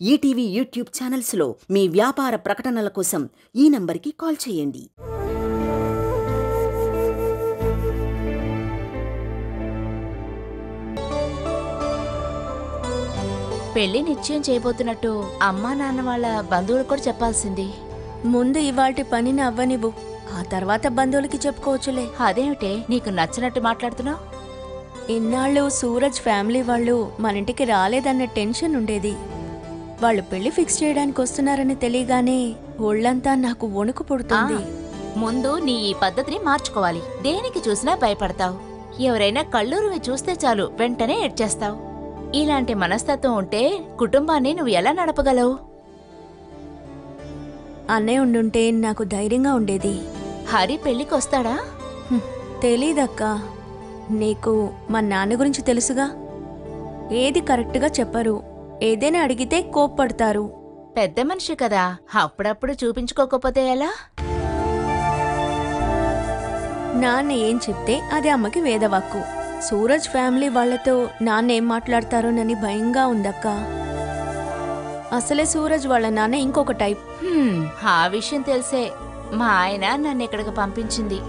ETV YouTube ఛానల్స్లో మీ వ్యాపార ప్రకటనల కోసం ఈ నంబర్కి కాల్ చేయండి. పెళ్ళి నిశ్చయం చేయబోతున్నట్టు అమ్మా నాన్న వాళ్ళ బంధువులు కూడా చెప్పాల్సింది. ముందు ఇవాల్టి పనిని అవ్వనివ్వు. ఆ తర్వాత బంధువులకి చెప్పుకోవచ్చులే. అదేమిటే? నీకు నచ్చినట్టు మాట్లాడుతున్నావు? ఇన్నాళ్ళు సూరజ్ ఫ్యామిలీ వాళ్ళు మన ఇంటికి రాలేదన్న టెన్షన్ ఉండేది. వాళ్ళు పెళ్ళి ఫిక్స్ చేయడానికి వస్తున్నారని తెలియగానే ఒళ్ళంతా నాకు వణుకు పుడుతుంది. ముందు నీ ఈ పద్ధతిని మార్చుకోవాలి. దేనికి చూసినా భయపడతావు. ఎవరైనా కళ్ళూరువి చూస్తే చాలు వెంటనే ఏడ్చేస్తావు ఇలాంటి మనస్తత్వం ఉంటే కుటుంబాన్ని నువ్వు ఎలా నడపగలవు? అన్నయ్య ఉండుంటే నాకు ధైర్యంగా ఉండేది. హరి పెళ్ళికి వస్తాడా తెలీదక్కా. నీకు మా నాన్న గురించి తెలుసుగా? ఏది కరెక్ట్గా చెప్పరు. ఏదైనా అడిగితే కోప్పడతారు. పెద్ద మనిషి కదా అప్పుడప్పుడు చూపించుకోకపోతే ఎలా? నాన్న ఏం చెప్తే అది అమ్మకి వేదవాక్కు. సూరజ్ ఫ్యామిలీ వాళ్ళతో నాన్న ఏం మాట్లాడతారోనని భయంగా ఉందక్కా. అసలే సూరజ్ వాళ్ళ నాన్న ఇంకొక టైప్. ఆ విషయం తెలిసే మా ఆయన నన్ను ఇక్కడికి పంపించింది.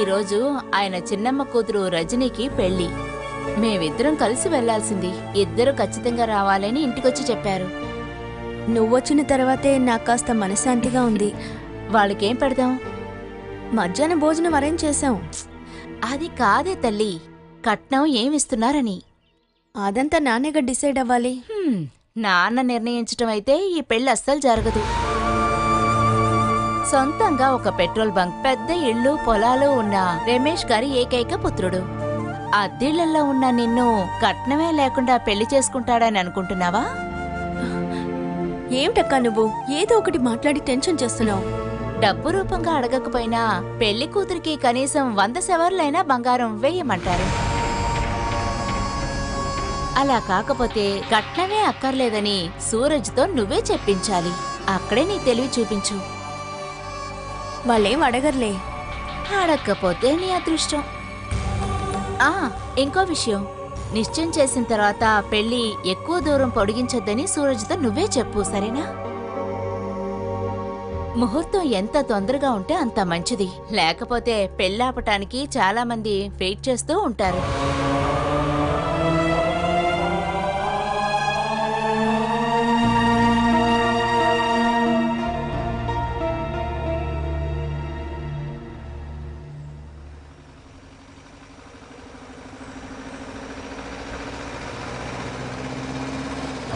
ఈరోజు ఆయన చిన్నమ్మ కూతురు రజనీకి పెళ్ళి మేమిద్దరం కలిసి వెళ్ళాల్సింది ఇద్దరు ఖచ్చితంగా రావాలని ఇంటికొచ్చి చెప్పారు. నువ్వొచ్చిన తర్వాతే నాకు కాస్త మనశ్శాంతిగా ఉంది. వాళ్ళకేం పెడదాం? మధ్యాహ్న భోజనం అరేంజ్ చేశాం. అది కాదే తల్లి. కట్నం ఏమిస్తున్నారని. అదంతా నాన్నగా డిసైడ్ అవ్వాలి. హ్మ్, నాన్న నిర్ణయించటం అయితే ఈ పెళ్ళి అస్సలు జరగదు. సొంతంగా ఒక పెట్రోల్ బంక్ పెద్ద ఇళ్ళు పొలాలు ఉన్న రమేష్ గారి ఏకైక పుత్రుడు. అద్దిళ్ళలో ఉన్న నిన్ను కట్నమే లేకుండా పెళ్ళి చేసుకుంటాడని అనుకుంటున్నావా? ఏమిటక్కా నువ్వు? ఏదో ఒకటి మాట్లాడి టెన్షన్ చేస్తున్నావు. డబ్బు రూపంగా అడగకపోయినా పెళ్ళి కూతురికి కనీసం వంద సెవర్లైనా బంగారం వేయమంటారు. అలా కాకపోతే కట్నమే అక్కర్లేదని సూరజ్తో నువ్వే చెప్పించాలి. అక్కడే నీ తెలివి చూపించు. వాళ్ళేం అడగర్లే. అడక్కపోతే నీ అదృష్టం. ఆ ఇంకో విషయం. నిశ్చయం చేసిన తర్వాత పెళ్ళి ఎక్కువ దూరం పొడిగించొద్దని సూరజ్తో నువ్వే చెప్పు సరేనా? ముహూర్తం ఎంత తొందరగా ఉంటే అంత మంచిది. లేకపోతే పెళ్ళాపటానికి చాలామంది వెయిట్ చేస్తూ ఉంటారు.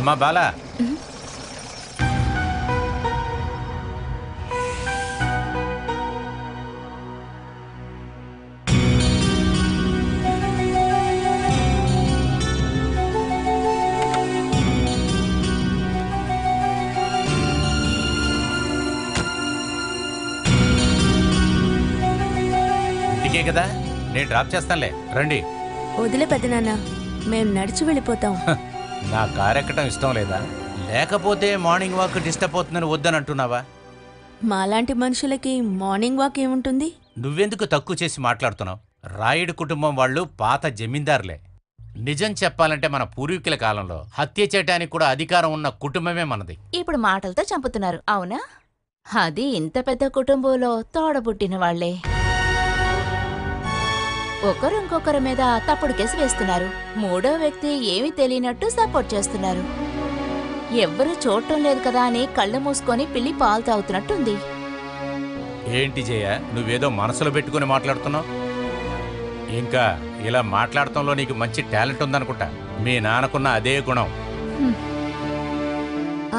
అమ్మా బాలా. ఇంటికే కదా? నేను డ్రాప్ చేస్తానులే. రండి. వదిలే పెద్దనాన్న మేం నడిచి వెళ్ళిపోతాం. నా కారు ఎక్కటం ఇష్టం లేదా? లేకపోతే మార్నింగ్ వాక్ డిస్టర్బ్ అవుతుందని వద్దని అంటున్నావా మాలాంటి మనుషులకి మార్నింగ్ వాక్ ఏముంటుంది? నువ్వెందుకు తక్కువ చేసి మాట్లాడుతున్నావు? రాయుడు కుటుంబం వాళ్ళు పాత జమీందారులే. నిజం చెప్పాలంటే మన పూర్వీకుల కాలంలో హత్య చేయడానికి కూడా అధికారం ఉన్న కుటుంబమే మనది. ఇప్పుడు మాటలతో చంపుతున్నారు అవునా? అది ఇంత పెద్ద కుటుంబంలో తోడబుట్టిన వాళ్ళే ఒకరు ఇంకొకరి మీద తప్పుడు కేసు వేస్తున్నారు. మూడో వ్యక్తి ఏమీ తెలియనట్టు సపోర్ట్ చేస్తున్నారు. ఎవ్వరూ చూడటం లేదు కదా అని కళ్ళు మూసుకొని పిల్లి పాలు తాగుతున్నట్టుంది. ఏంటి జయ నువ్వేదో మనసులో పెట్టుకుని మాట్లాడుతున్నావు? ఇంకా ఇలా మాట్లాడటంలో నీకు మంచి టాలెంట్ ఉందనుకుంటా. మీ నాన్నకున్న అదే గుణం.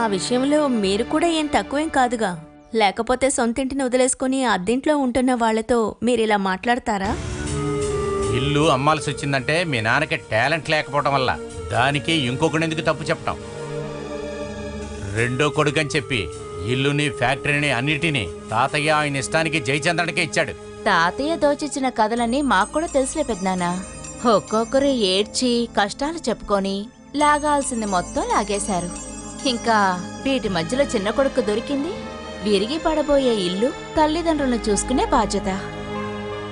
ఆ విషయంలో మీరు కూడా ఏం తక్కువేం కాదుగా. లేకపోతే సొంతింటిని వదిలేసుకుని అద్దింట్లో ఉంటున్న వాళ్ళతో మీరు ఇలా మాట్లాడతారా? ఇల్లు అమ్మాల్సి వచ్చిందంటే మీ నాన్నకి టాలెంట్ లేకపోవడం వల్ల దానికి ఇంకొకటి ఎందుకు తప్పు చెప్పటం? రెండో కొడుకని చెప్పి ఇల్లుని ఫ్యాక్టరీని అన్నిటినీ తాతయ్య ఆయన ఇష్టానికి జయచంద్రనికే ఇచ్చాడు. తాతయ్య దోచిచ్చిన కథలన్నీ మాకు కూడా తెలుసులే పెద్దనా ఒక్కొక్కరు ఏడ్చి కష్టాలు చెప్పుకొని లాగాల్సింది మొత్తం లాగేశారు. ఇంకా వీటి మధ్యలో చిన్న కొడుకు దొరికింది. విరిగి పడబోయే ఇల్లు తల్లిదండ్రులను చూసుకునే బాధ్యత.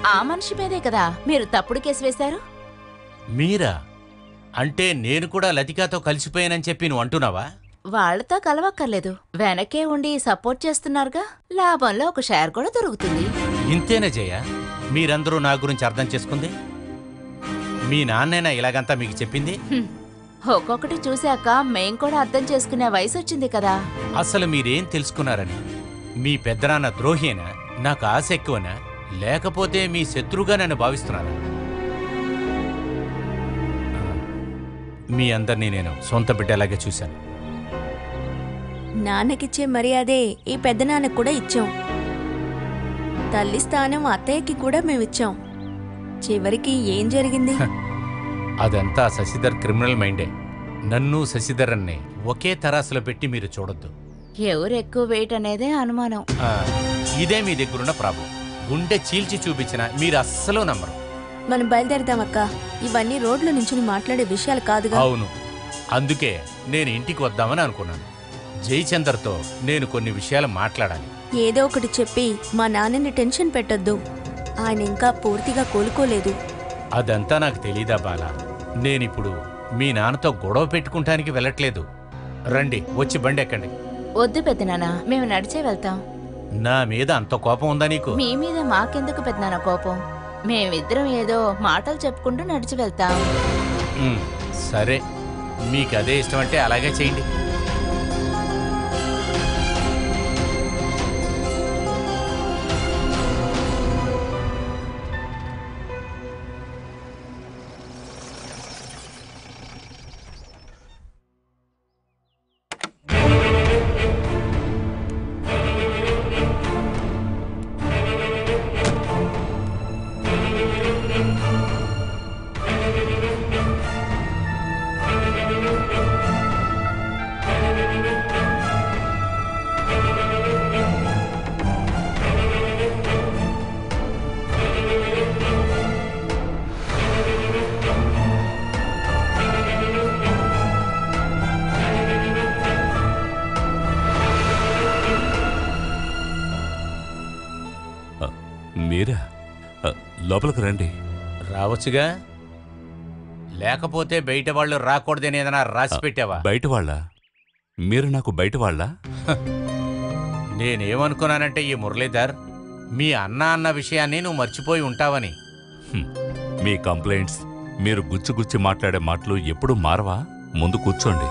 ఆ మనిషి మీదే కదా మీరు తప్పుడు కేసు వేశారు? మీరా? అంటే నేను కూడా లతికాతో కలిసిపోయానని చెప్పి నువ్వు అంటున్నావా? వాళ్ళతో కలవక్కర్లేదు. వెనకే ఉండి సపోర్ట్ చేస్తున్నారుగా. లాభంలో ఒక షేర్ కూడా దొరుకుతుంది. ఇంతేనా జయ? మీరందరూ నా గురించి అర్థం చేసుకుంది? మీ నాన్నేనా ఇలాగంతా మీకు చెప్పింది. ఒక్కొక్కటి చూశాక మేం కూడా అర్థం చేసుకునే వయసు వచ్చింది కదా. అసలు మీరేం తెలుసుకున్నారని? మీ పెద్దనాన్న ద్రోహేనా నాకు ఆశ ఎక్కువనా? లేకపోతే మీ శత్రువుగా నన్ను భావిస్తున్నారా? ఆ, మీ అందరినీ నేను సొంత బిడ్డలాగే చూశాను. నాన్నకిచ్చే మర్యాదే ఈ పెద్దనాన్నకు కూడా ఇచ్చాం. తల్లి స్థానం అత్తయ్యకి కూడా మేమిచ్చాం. చివరికి ఏం జరిగింది? అదంతా శశిధర్ క్రిమినల్ మైండే. నన్ను శశిధరన్ని ఒకే తరాసులో పెట్టి మీరు చూడొద్దు. ఎవరు ఎక్కువ వెయిట్ అనేదే అనుమానం. ఇదే మీ దగ్గరున్న ప్రాబ్లం. గుండె చీల్చి చూపించిన మీరు అస్సలు నమ్మరు. మనం బయలుదేరదామక్క. ఇవన్నీ రోడ్ల నుంచి మాట్లాడే విషయాలు కాదుగా. అవును. అందుకే నేను ఇంటికి వద్దామని అనుకున్నాను. జయచందర్తో నేను కొన్ని విషయాలు మాట్లాడాలి. ఏదో ఒకటి చెప్పి మా నాన్నని టెన్షన్ పెట్టొద్దు. ఆయన ఇంకా పూర్తిగా కోలుకోలేదు. అదంతా నాకు తెలీదా బాల? నేనిప్పుడు మీ నాన్నతో గొడవ పెట్టుకుంటానికి వెళ్ళట్లేదు. రండి వచ్చి బండి ఎక్కండి. వద్దు పెద్దనాన్న మేము నడిచే వెళ్తాం. నా మీద అంత కోపం ఉందా నీకు? మీ మీద మాకెందుకు పెద్దనాన్న కోపం? మేమిద్దరం ఏదో మాటలు చెప్పుకుంటూ నడిచి వెళ్తాం. సరే. మీకు అదే ఇష్టం అంటే అలాగే చేయండి. లోపలికి రండి. రావచ్చుగా? లేకపోతే బయట వాళ్ళు రాకూడదని ఏదైనా రాసి పెట్టావా? బయట వాళ్ళ? మీరు నాకు బయట వాళ్ళ? నేనేమనుకున్నానంటే ఈ మురళీధర్ మీ అన్న అన్న విషయాన్ని నువ్వు మర్చిపోయి ఉంటావని. మీ కంప్లైంట్స్ మీరు గుచ్చి గుచ్చి మాట్లాడే మాటలు ఎప్పుడు మారవా? ముందు కూర్చోండి.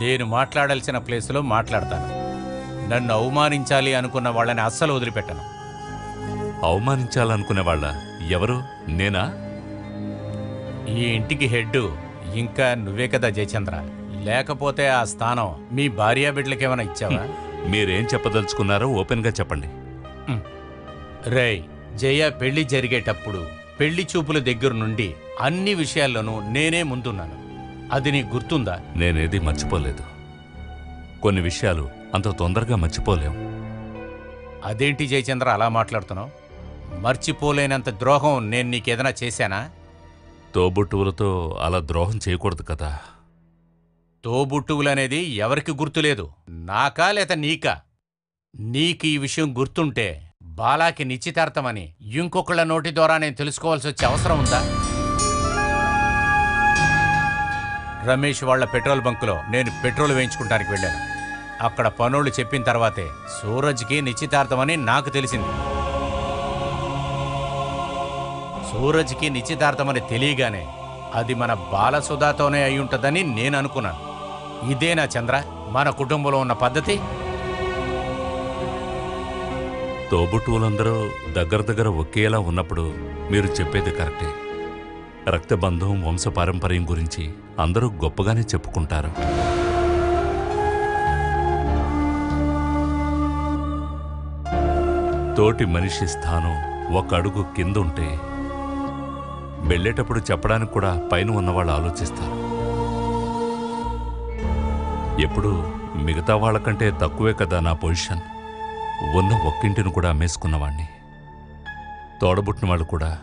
నేను మాట్లాడాల్సిన ప్లేసులో మాట్లాడతాను. నన్ను అవమానించాలి అనుకున్న వాళ్ళని అస్సలు వదిలిపెట్టను. అవమానించాలనుకునే వాళ్ళ ఎవరు? నేనా? ఈ ఇంటికి హెడ్ ఇంకా నువ్వే కదా జయచంద్ర. లేకపోతే ఆ స్థానం మీ భార్యా బిడ్డలకేమైనా ఇచ్చావా? మీరేం చెప్పదలుచుకున్నారో ఓపెన్గా చెప్పండి. రేయ్ జయ పెళ్ళి జరిగేటప్పుడు పెళ్ళి చూపుల దగ్గర నుండి అన్ని విషయాల్లోనూ నేనే ముందున్నాను. అది నీకు గుర్తుందా? నేనేది మర్చిపోలేదు. కొన్ని విషయాలు అంత తొందరగా మర్చిపోలేం. అదేంటి జయచంద్ర అలా మాట్లాడుతున్నావు? మర్చిపోలేనంత ద్రోహం నేను నీకేదైనా చేశానా? తోబుట్టువులతో అలా ద్రోహం చేయకూడదు కదా. తోబుట్టువులనేది ఎవరికి గుర్తులేదు నాకా లేక నీకా? నీకు ఈ విషయం గుర్తుంటే బాలాకి నిశ్చితార్థమని ఇంకొకళ్ళ నోటి ద్వారా నేను తెలుసుకోవాల్సి వచ్చే అవసరం ఉందా? రమేష్ వాళ్ళ పెట్రోల్ బంకులో నేను పెట్రోల్ వేయించుకుంటానికి వెళ్ళాను. అక్కడ పనులు చెప్పిన తర్వాతే సూరజ్కి నిశ్చితార్థమని నాకు తెలిసింది. సూరజ్కి నిశ్చితార్థమని తెలియగానే అది మన బాలసుధాతోనే అయి ఉంటుందని నేను అనుకున్నాను. ఇదేనా చంద్ర మన కుటుంబంలో ఉన్న పద్ధతి? తోబుట్టువులందరూ దగ్గర దగ్గర ఒకేలా ఉన్నప్పుడు మీరు చెప్పేది కరెక్టే. రక్తబంధం వంశపారంపర్యం గురించి అందరూ గొప్పగానే చెప్పుకుంటారు. తోటి మనిషి స్థానం ఒక అడుగు కింద ఉంటే వెళ్ళేటప్పుడు చెప్పడానికి కూడా పైన ఉన్నవాళ్ళు ఆలోచిస్తారు. ఎప్పుడు మిగతా వాళ్ళకంటే తక్కువే కదా నా పొజిషన్. ఉన్న ఒక్కింటిని కూడా అమ్మేసుకున్నవాణ్ణి. తోడబుట్టిన వాళ్ళు కూడా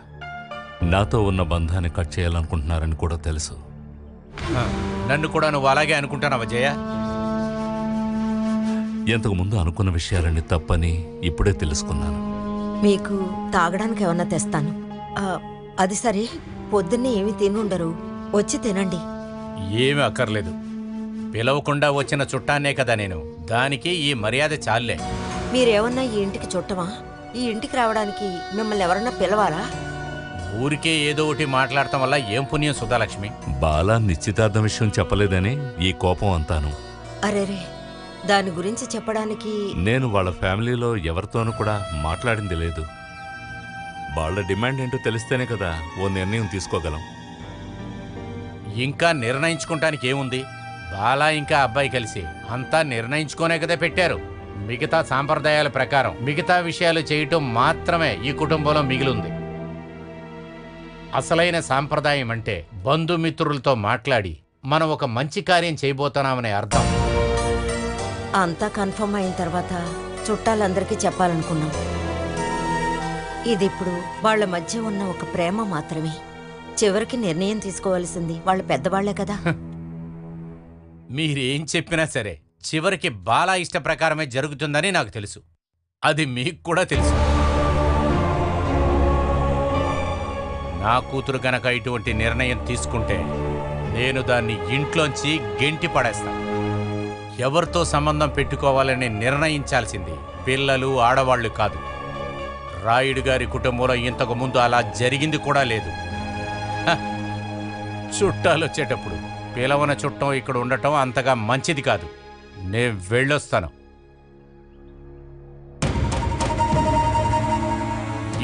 నాతో ఉన్న బంధాన్ని కట్ చేయాలనుకుంటున్నారని కూడా తెలుసు. నన్ను కూడా నువ్వు అలాగే అనుకుంటున్నావా జయ? ఇంతకుముందు అనుకున్న విషయాలన్నీ తప్పని ఇప్పుడే తెలుసుకున్నాను. మీకు తాగడానికి ఏమన్నా తెస్తాను. ఆ, అది సరే పొద్దున్నే ఏమి తినుండరు. వచ్చి తినండి. ఏమీ అక్కర్లేదు. పిలవకుండా వచ్చిన చుట్టాన్నే కదా నేను. దానికి ఈ మర్యాద చాలే మీరేమన్నా ఈ ఇంటికి చుట్టమా? ఈ ఇంటికి రావడానికి మిమ్మల్ని ఎవరన్నా పిలవాలా? ఊరికే ఏదో ఒకటి మాట్లాడటం వల్ల ఏం పుణ్యం సుధాలక్ష్మి? బాలా నిశ్చితార్థం విషయం చెప్పలేదని ఈ కోపం అంతాను. అరేరే దాని గురించి చెప్పడానికి నేను వాళ్ళ ఫ్యామిలీలో ఎవరితోనూ కూడా మాట్లాడింది లేదు. వాళ్ళ డిమాండ్ ఏంటో తెలిస్తేనే కదా ఓ నిర్ణయం తీసుకోగలం. ఇంకా నిర్ణయించుకుంటానికి ఏముంది? బాలా ఇంకా అబ్బాయి కలిసి అంతా నిర్ణయించుకోనే కదా పెట్టారు. మిగతా సాంప్రదాయాల ప్రకారం మిగతా విషయాలు చేయటం మాత్రమే ఈ కుటుంబంలో మిగిలింది. అసలైన సాంప్రదాయం అంటే బంధుమిత్రులతో మాట్లాడి మనం ఒక మంచి కార్యం చేయబోతున్నామనే అర్థం. అంతా కన్ఫర్మ్ అయిన తర్వాత చుట్టాలందరికీ చెప్పాలనుకున్నాం. ఇది ఇప్పుడు వాళ్ళ మధ్య ఉన్న ఒక ప్రేమ మాత్రమే. చివరికి నిర్ణయం తీసుకోవాల్సింది వాళ్ళ పెద్దవాళ్ళే కదా. మీరేం చెప్పినా సరే చివరికి బాలా ఇష్ట ప్రకారమే జరుగుతుందని నాకు తెలుసు. అది మీకు కూడా తెలుసు. నా కూతురు గనక ఇటువంటి నిర్ణయం తీసుకుంటే నేను దాన్ని ఇంట్లోంచి గెంటి పడేస్తాను ఎవరితో సంబంధం పెట్టుకోవాలని నిర్ణయించాల్సింది పిల్లలు ఆడవాళ్ళు కాదు. రాయుడు గారి కుటుంబంలో ఇంతకు ముందు అలా జరిగింది కూడా లేదు. చుట్టాలు వచ్చేటప్పుడు పిలవన చుట్టం ఇక్కడ ఉండటం అంతగా మంచిది కాదు. నేను వెళ్ళొస్తాను.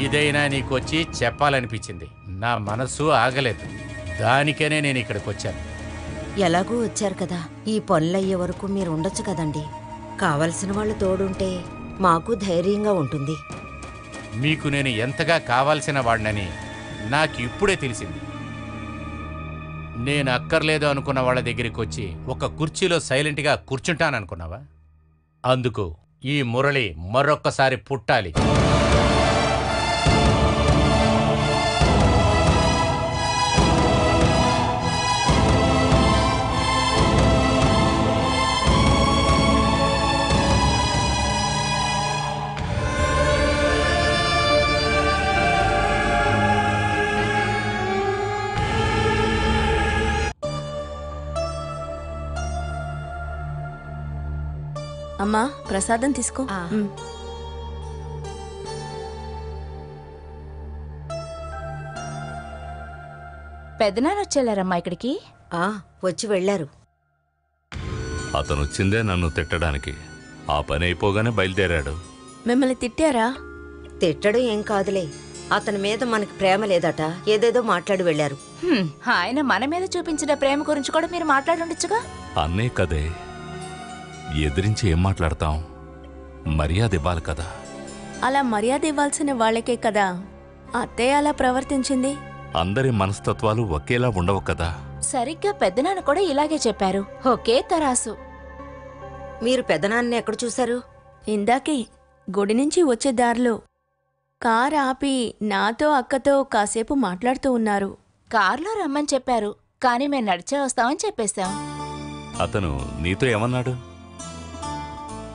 ఇదైనా నీకొచ్చి చెప్పాలనిపించింది. నా మనసు ఆగలేదు. దానికనే నేను ఇక్కడికి వచ్చాను. ఎలాగూ వచ్చారు కదా. ఈ పనులయ్యే వరకు మీరు ఉండొచ్చు కదండి. కావలసిన వాళ్ళు తోడుంటే మాకు ధైర్యంగా ఉంటుంది. మీకు నేను ఎంతగా కావాల్సిన వాడినని నాకు ఇప్పుడే తెలిసింది. నేను అక్కర్లేదు అనుకున్న వాళ్ళ దగ్గరికి వచ్చి ఒక కుర్చీలో సైలెంట్గా కూర్చుంటాననుకున్నావా? అందుకు ఈ మురళి మరొక్కసారి పుట్టాలి. అమ్మా ప్రసాదం తీసుకో. ఆ. ఉమ్. పెద్దనాన్న వచ్చేళ్ళారమ్మా ఇక్కడికి? ఆ వచ్చి వెళ్ళారు. అతను వచ్చిందే నన్ను తిట్టడానికి. ఆ పని అయిపోగానే బయలుదేరాడు. మిమ్మల్ని తిట్టారా? తిట్టడం ఏం కాదులే. అతని మీద మనకి ప్రేమ లేదట. ఏదేదో మాట్లాడి వెళ్ళారు. హ్మ్, ఆయన మన మీద చూపించిన ప్రేమ గురించి కూడా మీరు మాట్లాడుండొచ్చుగా? అన్నే కదే. ఎదిరించి ఏం మాట్లాడతాం? మర్యాద ఇవ్వాలి కదా. అలా మర్యాద ఇవ్వాల్సిన వాళ్ళకే కదా. అత్తయ్య అలా ప్రవర్తించింది? అందరి మనస్తత్వాలు ఒకేలా ఉండవు కదా. సరిగ్గా పెద్దనాన్న కూడా ఇలాగే చెప్పారు. ఒకే తరాసు. మీరు పెదనాన్ని ఎక్కడ చూశారు? ఇందాకే గుడి నుంచి వచ్చే దారిలో. కార్ ఆపి నాతో అక్కతో కాసేపు మాట్లాడుతూ ఉన్నారు. కారులో రమ్మని చెప్పారు. కానీ మేము నడిచే వస్తామని చెప్పేశాం. అతను నీతో ఏమన్నాడు?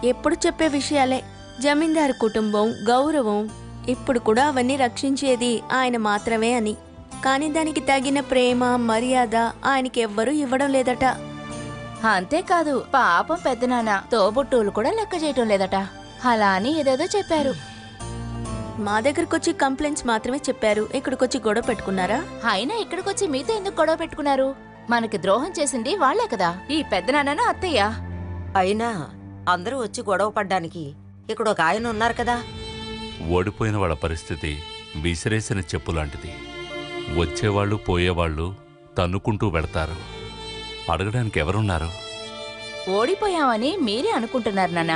ఎప్పుడు చెప్పే విషయాలే. జమీందారు కుటుంబం గౌరవం ఇప్పుడు కూడా అవన్నీ రక్షించేది ఆయన మాత్రమే అని. కానీ దానికి తగిన ప్రేమ మర్యాద ఆయనకి ఎవ్వరూ ఇవ్వడం లేదట. అంతేకాదు పాపం పెద్దనాన్న తోబుట్టువులు కూడా లెక్క చేయటం లేదట. అలా అని ఏదేదో చెప్పారు. మా దగ్గరకొచ్చి కంప్లైంట్స్ మాత్రమే చెప్పారు. ఇక్కడికొచ్చి గొడవ పెట్టుకున్నారా? అయినా ఇక్కడికొచ్చి మీతో ఎందుకు గొడవ పెట్టుకున్నారు? మనకి ద్రోహం చేసింది వాళ్ళే కదా. ఈ పెద్దనాన్న అత్తయ్య? అయినా అందరూ వచ్చి గొడవ పడ్డానికి ఇక్కడ ఒక ఆయన ఉన్నారు కదా. ఓడిపోయిన వాళ్ళ పరిస్థితి విసిరేసిన చెప్పు లాంటిది. వచ్చేవాళ్ళు పోయేవాళ్ళు తన్నుకుంటూ వెడతారు అడగడానికి ఎవరున్నారు? ఓడిపోయామని మీరే అనుకుంటున్నారు నాన్న.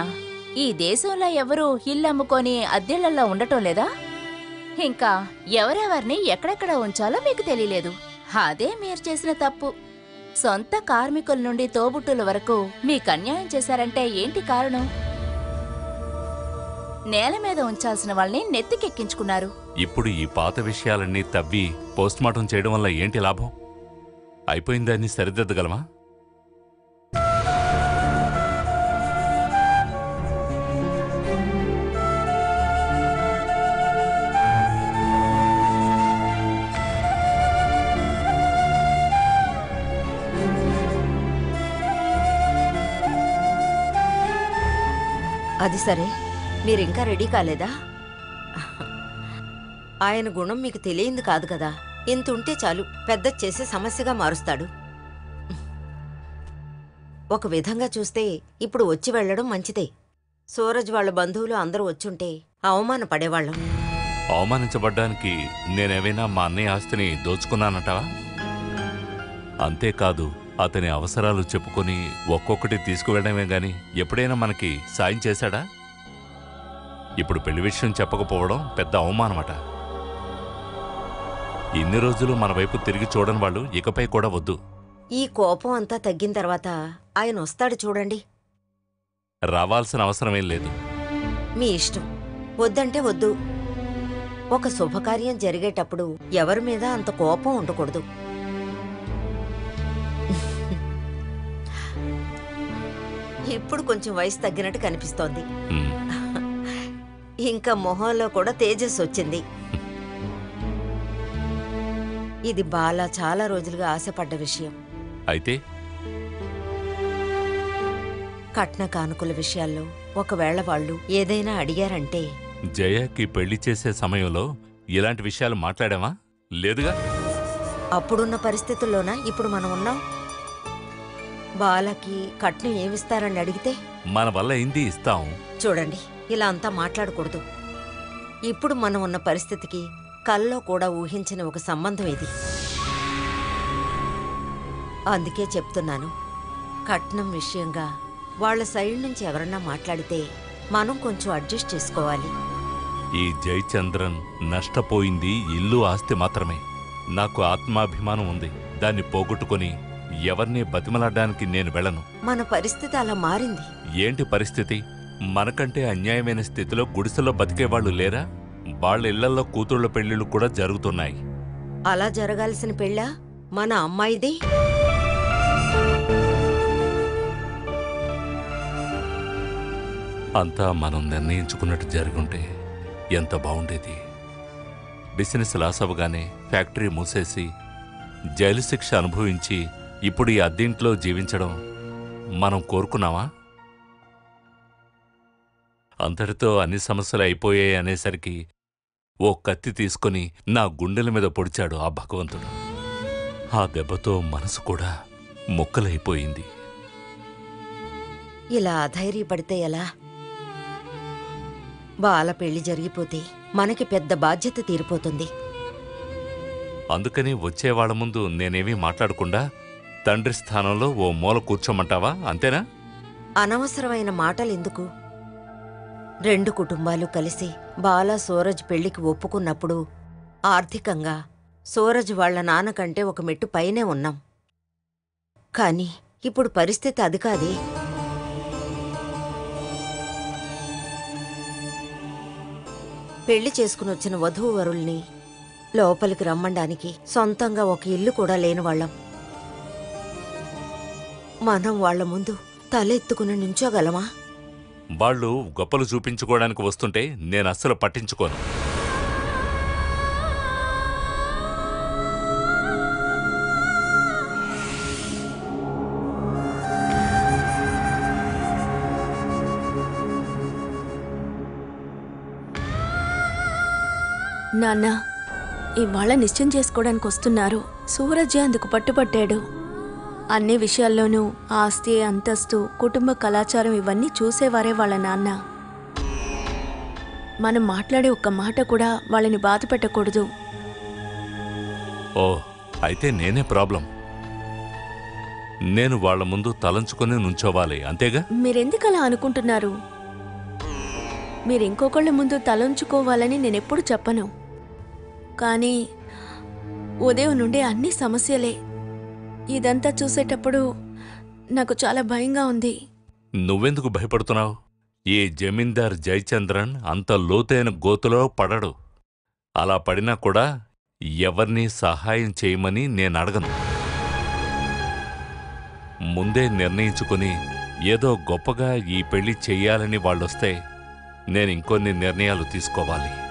ఈ దేశంలో ఎవరు ఇల్లు అమ్ముకొని అద్దెళ్ళలో ఉండటం లేదా? ఇంకా ఎవరెవరిని ఎక్కడెక్కడ ఉంచాలో మీకు తెలియలేదు. అదే మీరు చేసిన తప్పు. సొంత కార్మికుల నుండి తోబుట్టుల వరకు మీకు అన్యాయం చేశారంటే ఏంటి కారణం? నేల మీద ఉంచాల్సిన వాళ్ళని నెత్తికెక్కించుకున్నారు. ఇప్పుడు ఈ పాత విషయాలన్నీ తవ్వి పోస్ట్మార్టం చేయడం వల్ల ఏంటి లాభం? అయిపోయిందాన్ని సరిదిద్దగలమా? అది సరే. మీరింకా రెడీ కాలేదా? ఆయన గుణం మీకు తెలియంది కాదు కదా. ఇంత ఉంటే చాలు పెద్ద చేసే సమస్యగా మారుస్తాడు. ఒక విధంగా చూస్తే ఇప్పుడు వచ్చి వెళ్ళడం మంచిదే. సూరజ్ వాళ్ళ బంధువులు అందరూ వచ్చుంటే అవమానపడేవాళ్ళం అవమానించబడ్డానికి నేనేమైనా మా అన్నయ్య ఆస్తిని దోచుకున్నానంటావా? అంతేకాదు అతని అవసరాలు చెప్పుకొని ఒక్కొక్కటి తీసుకువెళ్ళడమే గాని ఎప్పుడైనా మనకి సాయం చేశాడా? ఇప్పుడు పెళ్ళి విషయం చెప్పకపోవడం పెద్ద అవమానమట. ఇన్ని రోజులు మన వైపు తిరిగి చూడని వాళ్ళు ఇకపై కూడా వద్దు. ఈ కోపం అంతా తగ్గిన తర్వాత ఆయన వస్తాడు చూడండి. రావాల్సిన అవసరమేం లేదు. మీ ఇష్టం. వద్దంటే వద్దు. ఒక శుభకార్యం జరిగేటప్పుడు ఎవరి మీద అంత కోపం ఉండకూడదు. ఇప్పుడు కొంచెం వయసు తగ్గినట్టు కనిపిస్తోంది. ఇంకా మొహంలో కూడా తేజస్ వచ్చింది. ఇది బాల చాలా రోజులుగా ఆశపడ్డ విషయం. అయితే? కట్న కానుకల విషయాల్లో ఒకవేళ వాళ్ళు ఏదైనా అడిగారంటే? జయకి పెళ్ళి చేసే సమయంలో ఇలాంటి విషయాలు మాట్లాడామా లేదుగా? అప్పుడున్న పరిస్థితుల్లోనా ఇప్పుడు మనం ఉన్నాం? బాలకి కట్నం ఏమిస్తారని అడిగితే? మన వల్ల అయింది ఇస్తాం? చూడండి ఇలా అంతా మాట్లాడకూడదు. ఇప్పుడు మనం ఉన్న పరిస్థితికి కల్లో కూడా ఊహించిన ఒక సంబంధం ఇది. అందుకే చెప్తున్నాను కట్నం విషయంగా వాళ్ళ సైడ్ నుంచి ఎవరన్నా మాట్లాడితే మనం కొంచెం అడ్జస్ట్ చేసుకోవాలి. ఈ జయచంద్రన్ నష్టపోయింది ఇల్లు ఆస్తి మాత్రమే. నాకు ఆత్మాభిమానం ఉంది. దాన్ని పోగొట్టుకొని ఎవరిని బతిమలాడడానికి నేను వెళ్ళను. మన పరిస్థితి అలా మారింది. ఏంటి పరిస్థితి? మనకంటే అన్యాయమైన స్థితిలో గుడిసెలో బతికేవాళ్ళు లేరా? వాళ్ళ ఇళ్ళలో కూతుళ్ళ పెళ్ళిళ్ళు కూడా జరుగుతున్నాయి. అలా జరగాల్సిన పెళ్ళా? మన అమ్మాయిది? అంతా మనం నిర్ణయించుకున్నట్టు జరుగుంటే ఎంత బాగుండేది? బిజినెస్ లాస్ అవ్వగానే ఫ్యాక్టరీ మూసేసి జైలు శిక్ష అనుభవించి ఇప్పుడు ఈ అద్దెంట్లో జీవించడం మనం కోరుకున్నావా అంతటితో అన్ని సమస్యలు అయిపోయాయి అనేసరికి ఓ కత్తి తీసుకొని నా గుండెల మీద పొడిచాడు ఆ భగవంతుడు. ఆ దెబ్బతో మనసు కూడా ముక్కలైపోయింది. ఇలా అధైర్యపడితే ఎలా? బాల పెళ్ళి జరిగిపోతే మనకి పెద్ద బాధ్యత తీరిపోతుంది. అందుకని వచ్చేవాళ్ళ ముందు నేనేమీ మాట్లాడకుండా తండ్రి స్థానంలో ఓ మూల కూర్చోమంటావా? అంతేనా? అనవసరమైన మాటలు ఎందుకు రెండు కుటుంబాలు కలిసి బాలా సూరజ్ పెళ్ళికి ఒప్పుకున్నప్పుడు ఆర్థికంగా సూరజ్ వాళ్ళ నాన్న కంటే ఒక మెట్టు పైనే ఉన్నాం. కానీ ఇప్పుడు పరిస్థితి అది కాదే. పెళ్ళి చేసుకుని వచ్చిన వధూవరుల్ని లోపలికి రమ్మండానికి సొంతంగా ఒక ఇల్లు కూడా లేని వాళ్ళం. మనం వాళ్ళ ముందు తలెత్తుకుని నించోగలమా? వాళ్ళు గొప్పలు చూపించుకోవడానికి వస్తుంటే నేను అస్సలు పట్టించుకోను. నాన్న ఇవాళ నిశ్చయం చేసుకోవడానికి వస్తున్నారు. సూరజ్ అందుకు పట్టుపట్టాడు అన్ని విషయాల్లోనూ ఆస్తి అంతస్తు కుటుంబ కళాచారం ఇవన్నీ చూసేవారే వాళ్ళ నాన్న. మనం మాట్లాడే ఒక్క మాట కూడా వాళ్ళని బాధ పెట్టకూడదు. ఓ అయితే నేనే ప్రాబ్లం. నేను వాళ్ళ ముందు తలంచుకొని నుంచోవాలి అంతేగా? మీరెందుకు అలా అనుకుంటున్నారు? మీరు ఇంకొకళ్ళ ముందు తలంచుకోవాలని నేనెప్పుడు చెప్పను. కానీ ఉదయం నుండి అన్ని సమస్యలే ఇదంతా చూసేటప్పుడు నాకు చాలా భయంగా ఉంది. నువ్వెందుకు భయపడుతున్నావు? ఈ జమీందార్ జయచంద్రన్ అంత లోతైన గోతులో పడడు. అలా పడినా కూడా ఎవర్నీ సహాయం చేయమని నేను అడగను. ముందే నిర్ణయించుకుని ఏదో గొప్పగా ఈ పెళ్ళి చెయ్యాలని వాళ్ళొస్తే నేను ఇంకొన్ని నిర్ణయాలు తీసుకోవాలి.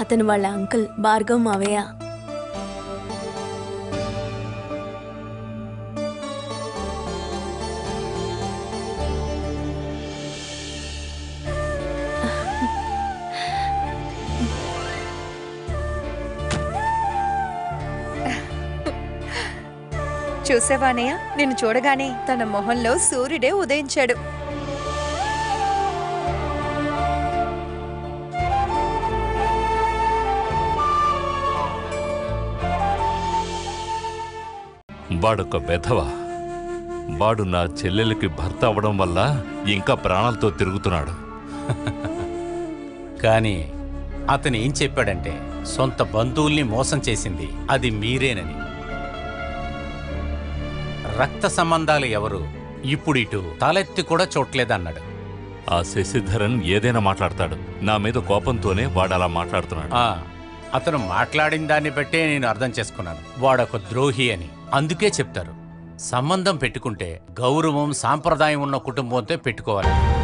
అతను వాళ్ళ అంకుల్ భార్గవ్ మావయ్య. చూసావానయ్య నిన్ను చూడగానే తన మొహంలో సూర్యుడే ఉదయించాడు. వాడొక వెధవ. వాడు నా చెల్లెలకి భర్త అవ్వడం వల్ల ఇంకా ప్రాణాలతో తిరుగుతున్నాడు. కానీ అతను ఏం చెప్పాడంటే సొంత బంధువుల్ని మోసం చేసింది అది మీరేనని. రక్త సంబంధాలు ఎవరు? ఇప్పుడు ఇటు తలెత్తి కూడా చూడలేదన్నాడు. ఆ శశిధరన్ ఏదైనా మాట్లాడతాడు. నా మీద కోపంతోనే వాడు అలా మాట్లాడుతున్నాడు అతను మాట్లాడిన దాన్ని బట్టే నేను అర్థం చేసుకున్నాను. వాడొక ద్రోహి అని. అందుకే చెప్తారు. సంబంధం పెట్టుకుంటే గౌరవం సాంప్రదాయం ఉన్న కుటుంబంతో పెట్టుకోవాలి.